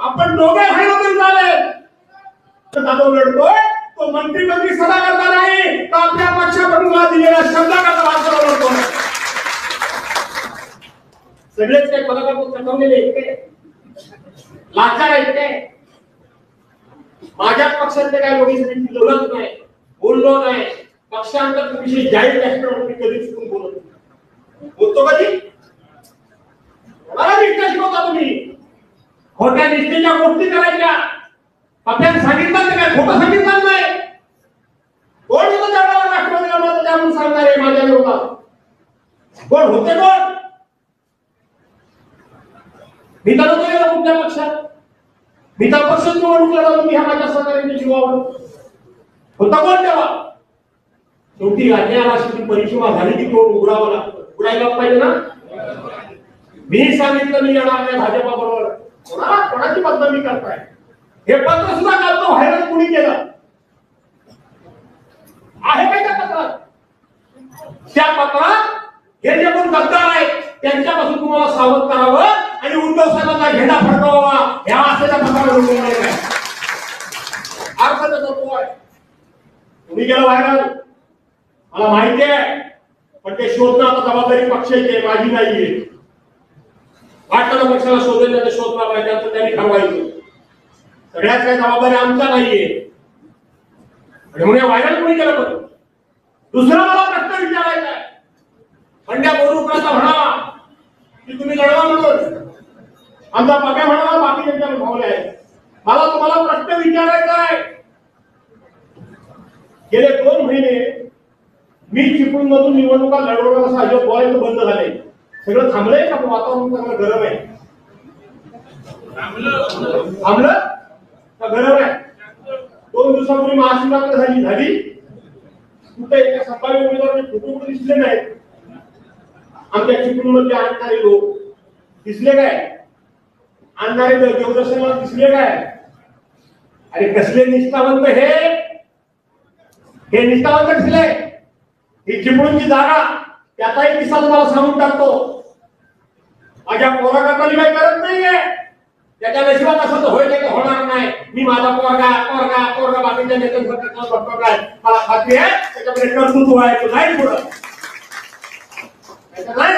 आपण दोघे राहिलो तरी चालेल. तर जाधव लढतोय. तो मंत्री मंत्री सदा करता नाही तर आपल्या पक्षाप्रमुखाला दिलेल्या शब्दाकरता भाजपला लढतोय सगळेच काही पदार्थ चटवलेले इतके लाचार आहेत काय माझ्या पक्षातले काय लोक बोलत नाही बोललो नाही पक्षांतर विषयी जाहीर राष्ट्रपती कधी चुकून बोलत बोलतो कधी? मला निष्ठा शिकवता तुम्ही? खोट्या निष्ठेच्या गोष्टी करायच्या. आपल्याला सांगितलं काय खोटं सांगितलं नाही कोण होतं त्यावेळेला राष्ट्रवादीला मत द्या म्हणून सांगणारे माझ्या विरोधात कोण होते कोण मी तर नव्हतो कुठल्या पक्षात? मी तर पक्ष निवडणूक लढवली मी ह्या माझ्या सहकार्याच्या जीवावर. होता कोण तेव्हा शेवटी राज्याला अशी परिसीमा झाली की कोण उघडावं लागतं. उघडायला पाहिजे ना? मी सांगितलं मी येणार नाही भाजपा बरोबर कोणाला? कोणाची बदनामी करताय हे पत्र सुद्धा काढतो व्हायरल कुणी केलं? आहे काय त्या पत्रात? त्या पत्रात हे जे कोण गद्दार आहेत त्यांच्यापासून तुम्हाला सावध करावं. आणि उद्धव साहेबांना घेणा फडकवावा ह्या असलेल्या पत्रावर लिहिलेलं आहे अर्थ त्याचा तो आहे. तुम्ही गेलं व्हायरल मला माहिती आहे. पण ते शोधणं आता जबाबदारी पक्षाची आहे माझी नाहीये वाटतं पक्षाला शोधेल त्याचं शोधणार नाही त्यांचं त्यांनी ठरवायचं. सगळ्यात काही जबाबदारी आमचा नाहीये आणि म्हणून व्हायरल कोणी केलं बरं? दुसरा मला प्रश्न विचारायचा आहे. पंड्या बोरुकराचा म्हणा की तुम्ही लढवा म्हणून. आमचा पक्या म्हणाला बाकी त्यांच्या भावले आहे. मला तुम्हाला प्रश्न विचारायचा आहे. गेले दोन महिने मी चिपळूण मधून निवडणुका लढवणार असं अजिबात बोलायचं बंद झाले सगळं थांबलंय का? वातावरण चांगलं गरम आहे. थांबलं? का गरम आहे? दोन दिवसापूर्वी महाशिवरात्र झाली झाली. कुठे एका सकाळी उमेदवाराचे फोटो दिसले नाहीत. आमच्या चिपळूण मधले आणणारे लोक. दिसले काय? आणणारे देवदर्शनाला दिसले काय? अरे कसले निष्ठावंत हे? हे निष्ठावंत दिसले. ही चिपळूणची जागा त्याचाही किस्सा तुम्हाला सांगून टाकतो. माझ्या पोराकाताली काही करत नाहीये. त्याच्या नशिबात असं तर होईल का होणार नाही. मी माझा पोरगा पोरगा पोरगा बाकीच्या नेत्यांसाठी बघतो काय मला खात्री आहे त्याच्याकडे कर्तृत्व आहे तो नाही पुढं. नाही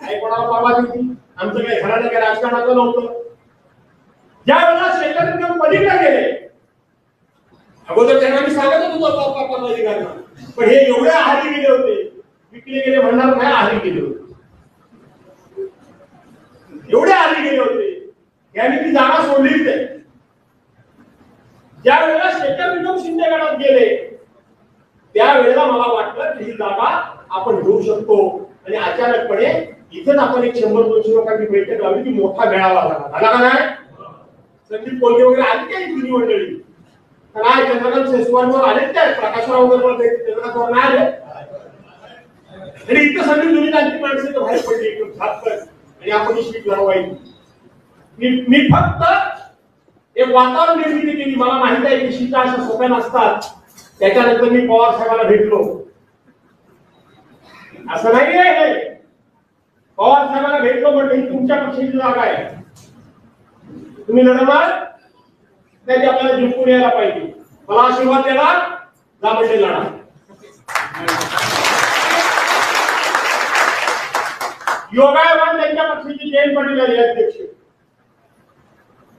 काही कोणाला परवा दिली आमचं काही घरानं काही राजकारणाचं नव्हतं. ज्या वेळेला शेतकरी पलीकडे गेले अगोदर त्यांना मी सांगत होतो पदाधिकाऱ्यांना पण हे एवढे आहारी गेले होते विकले गेले म्हणणार काय आहारी गेले होते. एवढे आहारी गेले होते यांनी ती जागा सोडलीच नाही. ज्या वेळेला शेखर विक्रम शिंदे गटात गेले त्यावेळेला मला वाटलं की ही जागा आपण घेऊ शकतो आणि अचानकपणे इथेच आपण एक शंभर दोनशे लोकांची बैठक लावली की मोठा मेळावा झाला. झाला का नाही? संदीप कोल्हे वगैरे आली काय जुनी मंडळी काय चंद्रकांत सेसवानवर आले त्या प्रकाशराव वगैरे चंद्रकांतवर नाही आले? आणि इथं सगळी जुनी त्यांची माणसं तर बाहेर पडली एकदम झापकन आणि आपण ही सीट लढवायची मी मी फक्त एक वातावरण निर्मिती केली. मला माहीत आहे की सीटा अशा सोप्या नसतात. त्याच्यानंतर मी पवार साहेबांना भेटलो. असं नाही आहे पवार साहेबांना भेटलो म्हटलं ही तुमच्या पक्षाची जागा आहे. तुम्ही लढणार त्याची आपल्याला जिंकून यायला पाहिजे. मला आशीर्वाद देणार दाबडे लढा योगायोगाने त्यांच्या पक्षाची जयंत पाटील झाली अध्यक्ष.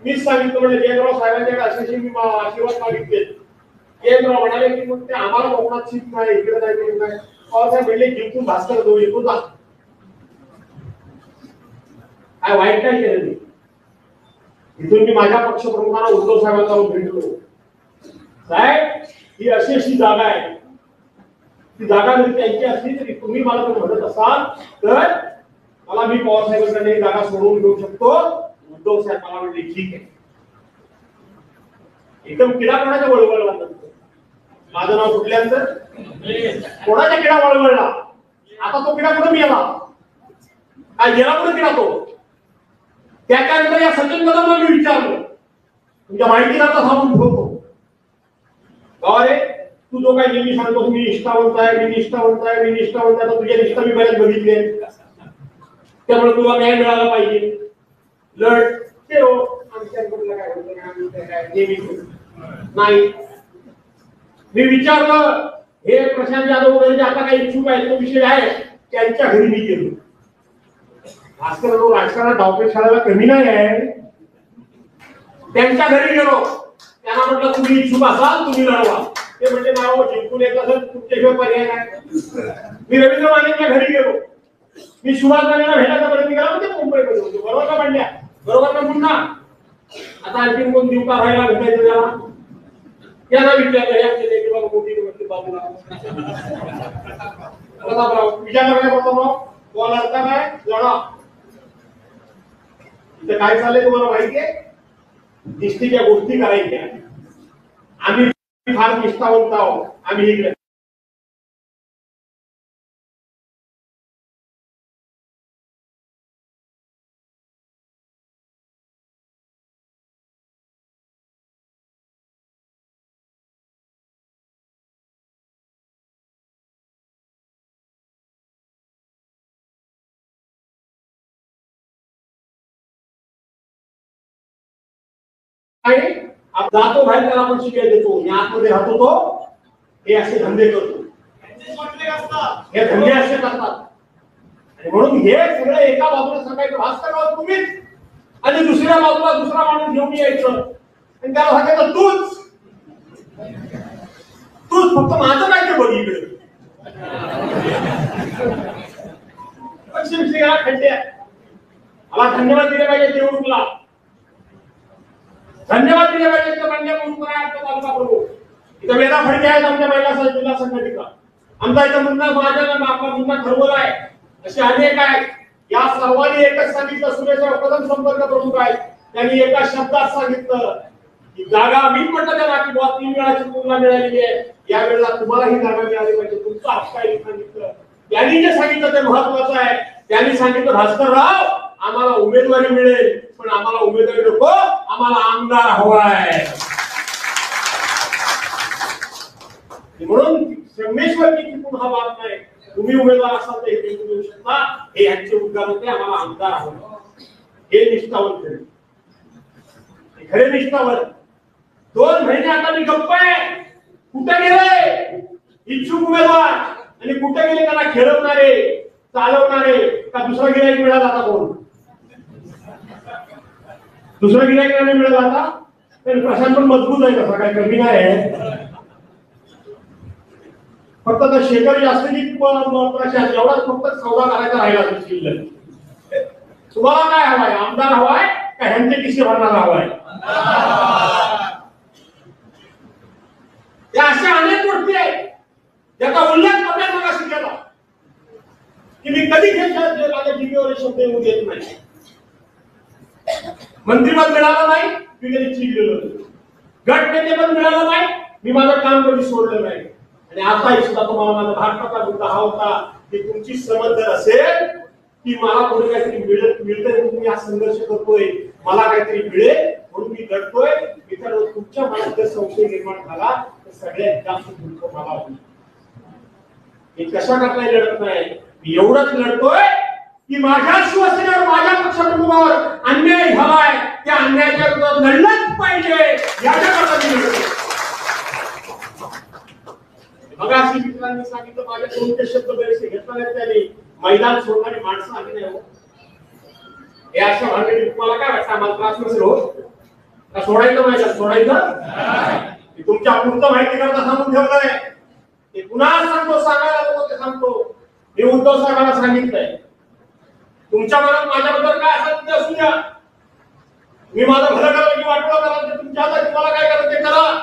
मीच सांगितलं म्हणजे जयंतराव साहेबांच्या अशी मी आशीर्वाद मागितले. जयंतराव म्हणाले की मग ते आम्हाला कोकणात सीट नाही इकडे नाही तिकडे नाही. पवारसाहेब म्हणले जिंकून भास्कर जाऊ इकडून जा. काय वाईट काय केलं मी. इथून मी माझ्या पक्षप्रमुखांना उद्धव साहेबांना जाऊन भेटलो. साहेब ही अशी अशी जागा आहे. ती जागा जरी त्यांची असली तरी तुम्ही मला जर म्हणत असाल तर मला मी पवार साहेबांकडे ही जागा सोडवून घेऊ शकतो. उद्धव साहेब मला म्हणले ठीक आहे. एकदम किडा कोणाच्या वळवळला माझं नाव सुटल्यानंतर कोणाच्या किडा वळवळला आता तो किडा कुठं गेला काय गेला कुठं किडा तो? त्याच्यानंतर या सचिन कदमला मी विचारलं. तुमच्या माहितीला कसा सांगून ठेवतो. अरे तू जो काय नेहमी सांगतो मी निष्ठावंत आहे मी निष्ठावंत आहे मी निष्ठावंत आहे तुझ्या निष्ठा मी बऱ्याच बघितले त्यामुळे तुला न्याय मिळाला पाहिजे. लढ. ते हो काय नाही, मी विचारलं हे प्रशांत जाधव वगैरे जे आता काही इच्छुक आहेत तो विषय आहे त्यांच्या घरी मी गेलो. भास्कर राव राजकारणात डावपेच खेळायला कमी नाही आहे. त्यांच्या घरी गेलो. त्यांना म्हटलं तुम्ही इच्छुक असाल तुम्ही लढवा. ते म्हणजे नाव हो, जिंकून येत असेल तुमच्याशिवाय पर्याय नाही. मी रवींद्र मानेच्या घरी गेलो. मी सुभाष राणेला भेटायचा प्रयत्न केला म्हणजे मुंबईमध्ये होतो. बरोबर का म्हणल्या बरोबर ना पुन्हा आता आणखी कोण देऊ का राहायला भेटायचं त्याला? याला विचारलं या केले की बाबा मोठी म्हटली बाबूला विचार विचारलं बाबा प्रतापराव कोण लढता काय? लढा. इथं काय चाललंय तुम्हाला माहितीये? आहे निष्ठेच्या गोष्टी करायच्या. आम्ही फार निष्ठावंत आहोत. आम्ही आणि जातो बाहेर त्याला आपण शिकाय देतो. मी आतमध्ये राहतो तो. हे असे धंदे करतो. हे धंदे असे करतात. आणि म्हणून हे सगळं एका बाजूला सांगायचं भास्कर राव तुम्हीच. आणि दुसऱ्या बाजूला दुसरा माणूस घेऊन यायचं. आणि त्याला सांगायचं तूच. तूच फक्त माझं काय ते बघ इकडे. पण शिवसेना खड्डे मला धन्यवाद दिले पाहिजे देवरूपला धन्यवाद दिले पाहिजे तर काय आमचा तालुका प्रमुख इथं वेदा फडके आहेत आमच्या महिला जिल्हा संघटिका आमचा इथं मुन्ना महाजन आपला मुन्ना खरवल आहे. असे अनेक आहेत. या सर्वांनी एकच सांगितलं सुरेश कदम संपर्क प्रमुख आहेत त्यांनी एका शब्दात सांगितलं की जागा मी म्हटलं त्यांना की बुवा तीन वेळाची तुलना मिळालेली आहे. या वेळेला तुम्हाला ही जागा मिळाली पाहिजे. तुमचा हक्क आहे सांगितलं. त्यांनी जे सांगितलं ते महत्वाचं आहे. त्यांनी सांगितलं भास्करराव आम्हाला उमेदवारी मिळेल पण आम्हाला उमेदवारी नको आम्हाला आमदार हवाय. म्हणून संगमेश्वरची चुकून हा बात नाही. तुम्ही उमेदवार असाल तर हे निवडून येऊ शकता. हे यांचे उद्गार होते आम्हाला आमदार हवं. हे निष्ठावन खरे खरे निष्ठावन दोन महिने आता मी गप्प आहे. कुठे गेले? इच्छुक उमेदवार. आणि कुठे गेले? त्यांना खेळवणारे चालवणारे. का दुसरा गिराईक मिळाला आता कोण? दुसरा गिराईक नाही मिळाला आता. तर प्रशांत पण मजबूत आहे तसा काय कमी नाही आहे. फक्त आता शेतकरी जास्त प्रशासन एवढाच फक्त सौदा करायचा राहिला शिल्लक. तुम्हाला काय हवाय? आमदार हवाय का ह्यांचे किस्से भरणारा हवाय? या अशा अनेक गोष्टी आहेत. ज्याचा उल्लेख करण्यात मला शिकेला की मी कधी घेतला माझ्या टीव्हीवर शब्द येऊ देत नाही. मंत्रिपद मिळालं नाही मी कधी चिडलेलो नाही. गट नेतेपद मिळालं नाही मी माझं काम कधी सोडलं नाही. आणि आता सुद्धा तुम्हाला माझा भारताचा मुद्दा हा होता की तुमची समज जर असेल की मला कोणी काहीतरी मिळत मिळतंय म्हणून मी हा संघर्ष करतोय. मला काहीतरी मिळेल म्हणून मी लढतोय. मित्रांनो तुमच्या मनात जर संशय निर्माण झाला तर सगळ्यात जास्त दुःख मला होईल मी कशा करता लढत नाही मी एवढंच लढतोय की माझ्या शिवसेनेवर माझ्या पक्षप्रमुखावर अन्याय झालाय त्या अन्यायाच्या विरोधात लढलंच पाहिजे याच्याकरता मी लढतो बघा अशी मित्रांनी सांगितलं माझ्या कोणते शब्द बरेचसे घेतला नाही मैदान सोडणारी माणसं आली नाही हो. हे अशा भानगडी तुम्हाला काय वाटतं? आम्हाला त्रास नसेल हो. का सोडायचं मैदान? सोडायचं? मी तुमच्या पुढचं माहिती करता सांगून ठेवलंय. ते पुन्हा सांगतो सांगायला नको ते सांगतो. मी उद्धव साहेबांना सांगितलंय. तुमच्या मनात माझ्याबद्दल काय असेल ते असू द्या. मी माझं भलं करायला की वाटलं करा ते तुमच्या हातात तुम्हाला काय करा ते करा.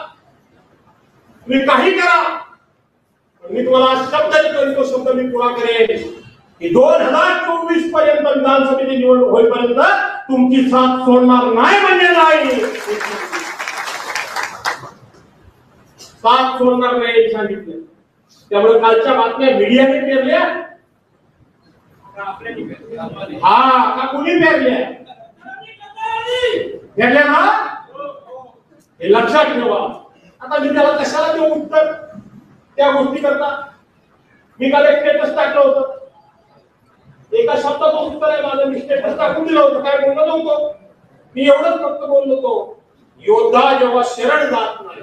तुम्ही काही करा. पण मी तुम्हाला शब्द देतो तो शब्द मी पुरा करेन. की दोन हजार चोवीसपर्यंत विधानसभेची निवडणूक होईपर्यंत तुमची साथ सोडणार नाही म्हणजे नाही. साथ सोडणार नाही सांगितलं. त्यामुळे कालच्या बातम्या मीडियाने पेरल्या. हा का कुणी पेरल्या? पेरल्या ना? हे लक्षात ठेवा. आता मी त्याला कशाला देऊ उत्तर? त्या गोष्टी करता मी काल एक स्टेटस टाकलं होतं. एका शब्दाचं उत्तर आहे माझं. मी स्टेटस टाकून दिलं होतं. काय बोललो नव्हतो. मी एवढंच फक्त बोललो होतो. योद्धा जेव्हा शरण जात नाही.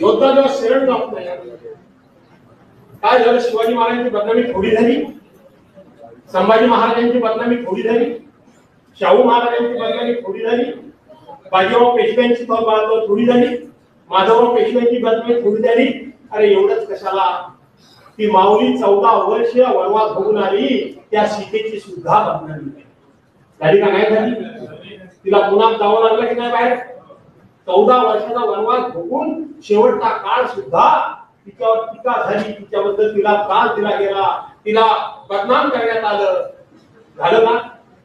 योद्धा जेव्हा शरण जात नाही काय झालं? शिवाजी महाराजांची बदनामी थोडी झाली. संभाजी महाराजांची बदनामी थोडी झाली. शाहू महाराजांची बदनामी थोडी झाली. बाजीराव पेशव्यांची थोडी झाली. माधवराव पेशव्यांची बदनामी थोडी झाली. अरे एवढंच कशाला? ती माऊली चौदा वर्ष वनवास होऊन आली. त्या सीतेची सुद्धा बदनामी. झाली का नाही झाली? तिला पुन्हा जावं लागलं की नाही बाहेर? चौदा वर्षाचा वनवास भोगून शेवटचा काळ सुद्धा तिच्यावर टीका झाली तिच्याबद्दल तिला त्रास दिला गेला तिला बदनाम करण्यात आलं. झालं ना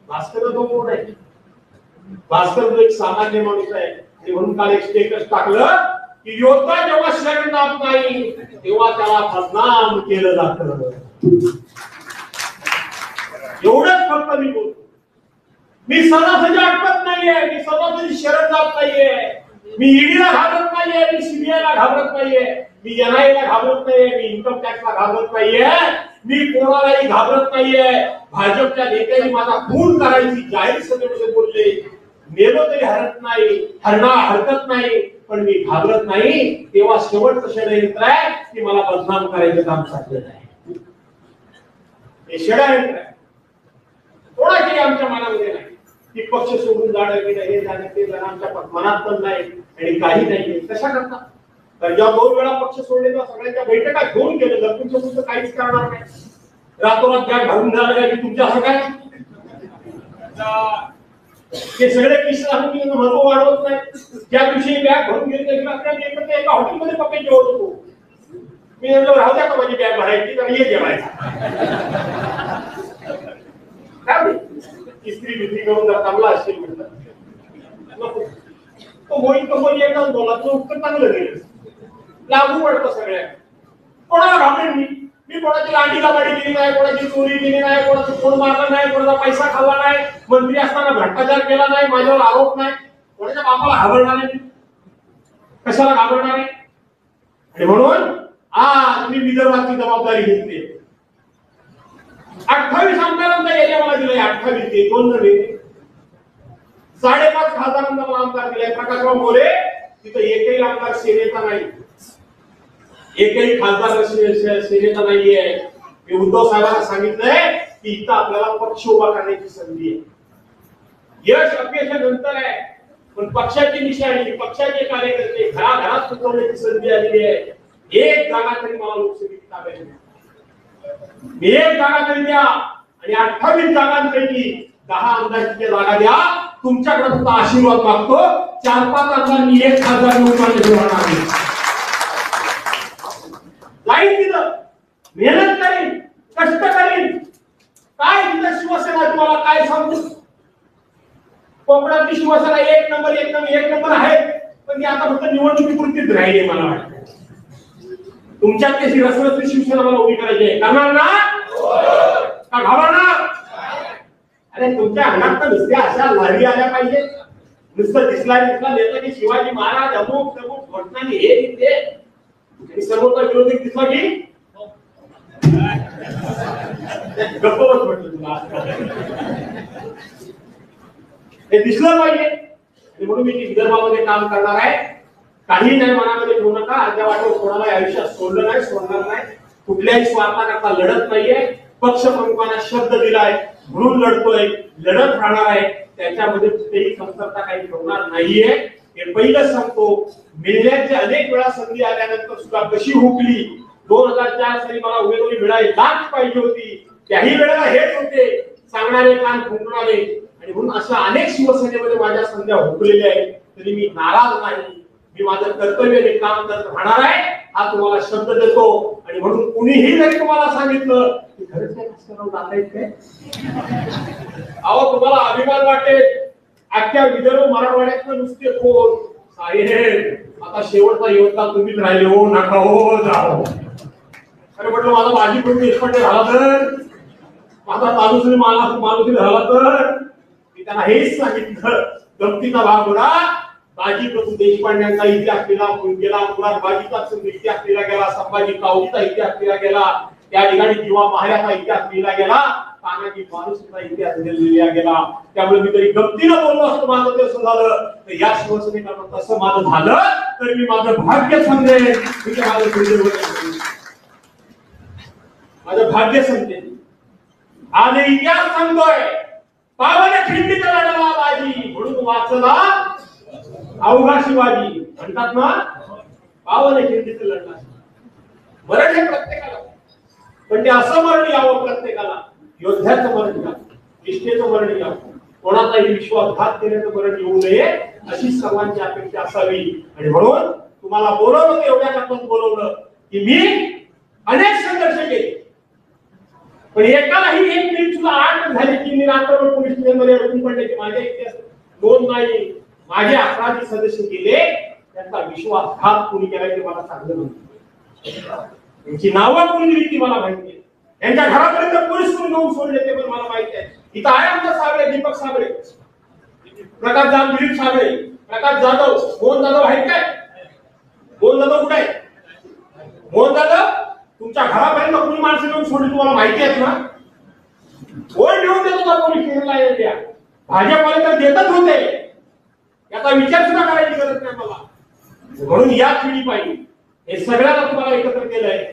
भास्कर तो कोण आहे? भास्कर तो एक सामान्य माणूस आहे. आणि म्हणून काल एक स्टेटस टाकलं की योद्धा जेव्हा शरण जात नाही तेव्हा त्याला बदनाम केलं जात. एवढंच फक्त मी बोलतो. मी सदासजी अटकत नाहीये मी सदासजी शरण जात नाहीये. मी ईडीला घाबरत नाहीये मी सीबीआयला घाबरत नाहीये. मी एनआय घाबरत नाहीये मी इन्कम टॅक्सला घाबरत नाहीये मी कोणालाही घाबरत नाहीये. भाजपच्या नेत्यांनी माझा खून करायची जाहीर सभेमध्ये बोलले. नेलो तरी हरत नाही हरणा हरकत नाही पण मी घाबरत नाही. तेव्हा शेवटचं षडयंत्र आहे की मला बदनाम करायचं काम साधलं नाही हे षडयंत्र आहे. कोणाची आमच्या मनामध्ये नाही. की पक्ष सोडून जाणं की हे जाणं ते जाणं आमच्या मनात पण नाही आणि काही नाही. कशा करता या दोन वेळा पक्ष सोडले तेव्हा सगळ्यांच्या बैठका घेऊन गेलं. तर तुमच्या पुढचं काहीच करणार नाही. रातोरात बॅग घालून झालं काय? की तुमच्या असं काय? ते सगळे किस्से आणून महत्त्व वाढवत नाही. ज्या दिवशी बॅग भरून गेली त्या दिवशी एकत्र एका हॉटेलमध्ये पक्के जेवत होतो. मी म्हणलं राहू द्या का माझी बॅग भरायची तर ये जेवायचं काय इस्त्री बिस्त्री करून जर चांगला असेल म्हटलं नको. तो होईल कंपनी एकदाच बोला तो उत्तर चांगलं गेलं लागू पडतं सगळ्या कोणाला घाबरेल मी मी कोणाची लांडी लाबाडी केली नाही कोणाची चोरी केली नाही कोणाचं फोन मारला नाही कोणाचा पैसा खाल्ला नाही मंत्री असताना भ्रष्टाचार केला नाही माझ्यावर आरोप नाही. कोणाच्या बापाला घाबरणार नाही कशाला घाबरणार आहे? आणि म्हणून आज मी विदर्भाची जबाबदारी घेतली. अठ्ठावीस आमदारांचा एरिया मला दिलाय अठ्ठावीस ते दोन नव्हे साडेपाच खासदारांचा मला आमदार दिलाय प्रकाशराव मोरे तिथं एकही आमदार सेनेचा नाही. एकही खासदार सेनेचा नाहीये. मी उद्धव साहेबांना सांगितलंय की इथं आपल्याला पक्ष उभा करण्याची संधी आहे. यश अपयशानंतर आहे. पण पक्षाची निशाणी पक्षाचे कार्यकर्ते घराघरात सुचवण्याची संधी आलेली आहे. एक जागा तरी मला लोकसभेची ताब्यात द्या. एक जागा तरी द्या आणि अठ्ठावीस जागांपैकी दहा आमदारच्या जागा द्या. तुमच्याकडे फक्त आशीर्वाद मागतो. चार पाच आमदारांनी एक खासदार निवडून आणले होणार आहे जाईल तिथं. मेहनत करीन कष्ट करीन. काय तिथं शिवसेना तुम्हाला काय सांगू? कोकणातली शिवसेना एक नंबर एक नंबर एक नंबर आहे. पण ती आता फक्त निवडणुकीपुरतीच राहिली मला वाटतं. तुमच्यात कशी रसरसली शिवसेना मला उभी करायची आहे. करणार ना? का घाबरणार? अरे तुमच्या अंगात तर नुसत्या अशा लाडी आल्या पाहिजे नुसतं दिसला दिसला नेताजी शिवाजी महाराज अमुक तमुक घटनांनी हे तिथे आणि सर्वोत्तर विरोधी दिसला की गप्प म्हटलं तुला हे दिसलं पाहिजे आणि म्हणून मी विदर्भामध्ये काम करणार आहे काही नाही मनामध्ये ठेवू नका अर्ध्या वाटत कोणाला आयुष्यात सोडलं नाही सोडणार नाही कुठल्याही स्वार्थाकरता लढत नाहीये पक्ष प्रमुखांना शब्द दिलाय म्हणून लढतोय लढत राहणार आहे त्याच्यामध्ये कुठेही कमतरता काही ठेवणार नाहीये हे पहिलं सांगतो मिळण्याची अनेक वेळा संधी आल्यानंतर सुद्धा कशी हुकली? दोन हजार चार साली मला उमेदवारी मिळाली पाहिजे होती. त्याही वेळेला हेच होते. सांगणारे कान फुंकणारे आणि म्हणून अशा अनेक शिवसेनेमध्ये माझ्या संध्या हुकलेल्या आहेत. तरी मी नाराज नाही. मी माझं कर्तव्य काम करत राहणार आहे हा तुम्हाला शब्द देतो. आणि म्हणून कुणीही जरी तुम्हाला सांगितलं की खरंच काय काय? अहो तुम्हाला अभिमान वाटेल. अख्ख्या विदर्भ मराठवाड्यातलं नुसते कोण? साहेब आता शेवटचा योद्धा तुम्हीच राहिले हो नका हो जाओ. अरे म्हटलं माझा माझी प्रभू देशपांडे झाला तर? माझा माणूस मला माणूस झाला तर? मी त्यांना हेच सांगितलं. गमतीचा भाग होता. बाजी प्रभू देशपांड्यांचा इतिहास केला गेला मुराद बाजीचा इतिहास केला गेला संभाजी कावजीचा इतिहास केला गेला त्या ठिकाणी किंवा महाराचा इतिहास लिहिला गेला. तानाजी माणूसचा इतिहास लिहिला गेला. त्यामुळे मी तरी गमतीनं बोललो असतो माझं ते असं झालं. तर या शिवसेनेकडनं तसं माझं झालं तर मी माझं भाग्य समजेल मी ते माझं माझं भाग्य समजेन आणि इतिहास सांगतोय. पावन खिंडीचा लढला बाजी. म्हणून वाचला अवघा शिवाजी. म्हणतात ना पावन खिंडीचं लढला मरण हे प्रत्येकाला. पण ते असं मरण यावं प्रत्येकाला. योद्ध्याचं मरण घ्या निष्ठेचं मरण घ्या. कोणाचाही विश्वासघात केल्याचं मरण येऊ नये अशी सर्वांची अपेक्षा असावी. आणि म्हणून तुम्हाला बोलवलं एवढ्या करताच बोलवलं की मी अनेक संघर्ष केले. पण एकालाही एक मिनिट सुद्धा आठ झाली की मी रात्रभर पोलीस स्टेशनमध्ये अडकून पडण्याची माझ्या इतिहास दोन नाही माझे अपराधी सदस्य गेले त्यांचा विश्वासघात कोणी केला ते मला चांगलं नव्हतं. त्यांची नावं कोणी दिली ती मला माहिती आहे यांच्या घरापर्यंत पोलीस पण घेऊन सोडले ते पण मला माहिती आहे. इथं आहे आमचा साबळे दीपक साबळे प्रकाश जाधव दिलीप साबळे प्रकाश जाधव मोहन जाधव आहेत काय? मोहन जाधव कुठे आहे? मोहन जाधव तुमच्या घरापर्यंत कोणी माणसं घेऊन सोडली तुम्हाला माहिती आहेत ना? कोण घेऊन देत होता कोणी स्टेशनला या भाजपवाले तर देतच होते. याचा विचार सुद्धा करायची गरज नाही मला. म्हणून या पिढी पाहिजे हे सगळ्यांना तुम्हाला एकत्र केलंय.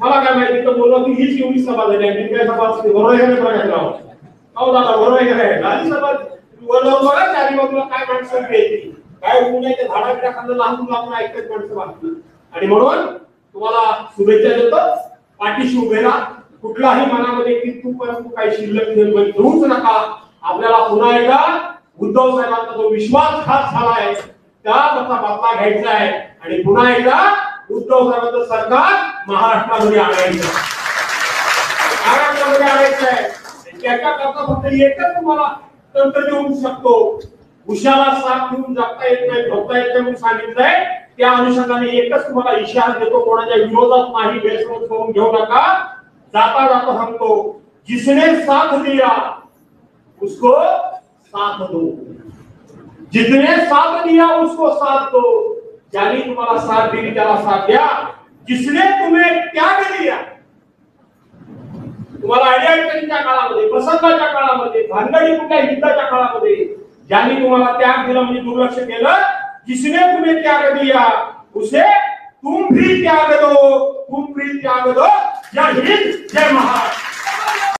मला काय माहिती तर बोललो की हीच एवढी सभा झाली आणि काय सभा असते बरोबर आहे का नाही हो दादा बरोबर आहे गाडी सभा वरवर बघा चारी बाजूला काय माणसं घ्यायची काय होऊ नये त्या झाडाच्या खाल्लं लहान मुलं आपण ऐकत माणसं वाटली आणि म्हणून तुम्हाला शुभेच्छा देतो पाठीशी उभे राहा. कुठलाही मनामध्ये कि तू पण तू काही शिल्लक निर्माण घेऊच नका. आपल्याला पुन्हा एकदा उद्धव साहेबांचा जो विश्वासघात आहे त्याचा बदला घ्यायचा आहे. आणि पुन्हा एकदा उद्धव साहेबांचं सरकार महाराष्ट्रामध्ये आणायचं. महाराष्ट्रामध्ये आणायचं आहे. आणि त्याच्याकरता फक्त एकच तुम्हाला तंत्र देऊ शकतो. उशाला साथ घेऊन जगता येत नाही झोपता येत नाही म्हणून सांगितलंय त्या अनुषंगाने एकच तुम्हाला इशारा देतो कोणाच्या विरोधात नाही गैरसमज करून घेऊ नका. जाता जाता सांगतो जिसने साथ दिया उसको साथ दो. जितने साथ दिया उसको साथ दो. ज्याने तुम्हाला साथ दिली त्याला साथ द्या. जिसने तुम्ही त्याग दिला तुम्हाला आयडिया काळामध्ये? प्रसंगाच्या काळामध्ये भानगडी कुठल्या युद्धाच्या काळामध्ये? ज्यांनी तुम्हाला त्याग दिला म्हणजे दुर्लक्ष केलं जिसने तुम्ही त्याग दिया उसे तुम भी त्याग दो तुम भी त्याग दो. जय हिंद जय महाराष्ट्र.